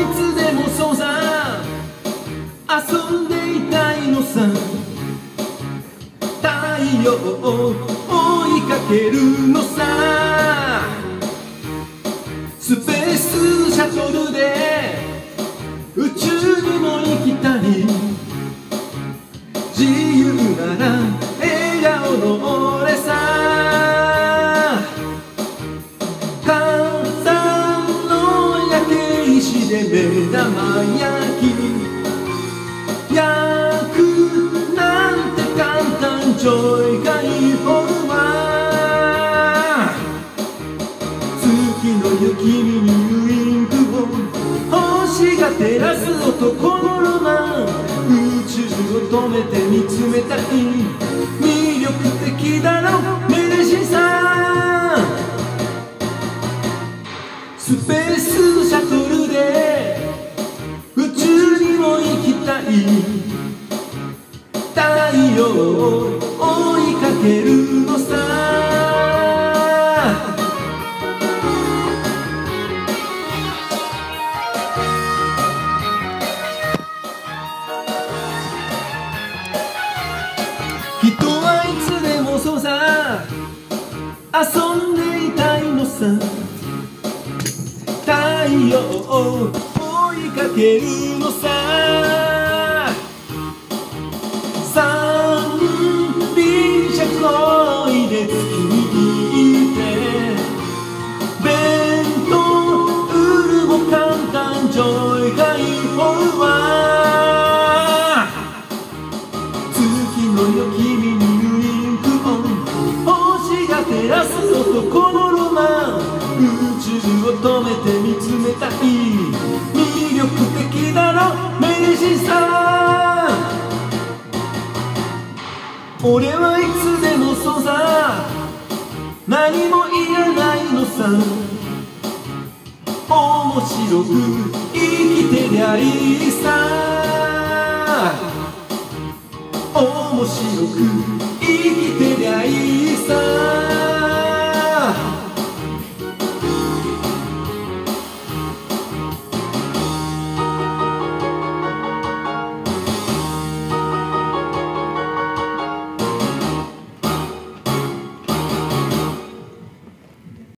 いつでもそうさ遊んでいたいのさ太陽を追いかけるのさスペースシャトルで宇宙にも行きたい自由なら笑顔の目玉焼き焼くなんて簡単ちょいがいフォルマ月の雪見にウインクを星が照らす男のロマン宇宙を止めて見つめたい魅力的だろメレシンさ。んスペースシャトルで。太陽を追いかけるのさ。人はいつでもそうさ。遊んでいたいのさ。太陽を追いかけるのさ。らす男のロマン宇宙を止めて見つめたい魅力的だろ明治さ。ん俺はいつでもそうさ。何もいらないのさ。面白く生きてりゃいいさ。面白く生きてりゃいいさ。